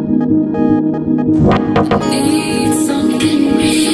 Need something real.